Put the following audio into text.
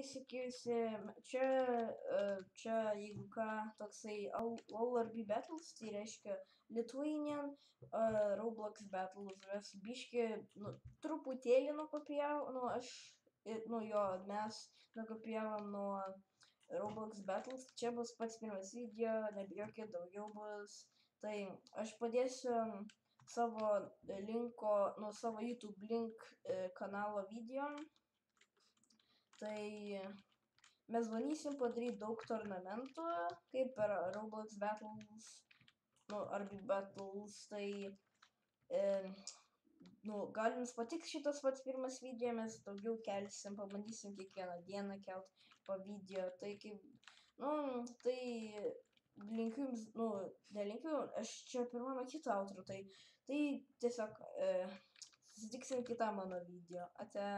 įsikijusi čia čia jeigu ką toksai LRB battles tai reiškia Lithuanian uh, Roblox battles mes biški nu truputėlį nukopijavom nu aš nu jo mes nukopijavom nuo Roblox battles čia bus pats pirmas video nebijokit daugiau bus tai aš padėsiu savo linko nu savo YouTube link kanalo video tai mes bandysim padaryt daug tornamentų kaip per Roblox Battles, nu, RB Battles, tai, e, nu, gal jums patiks šitas pats pirmas video, mes daugiau kelsim, pabandysim kiekvieną dieną kelt po video, tai kaip, nu, tai linkiu jums, nu, nelinkiu, aš čia pirmame kito outro, tai, tai tiesiog, e, susitiksim kitą mano video, ate.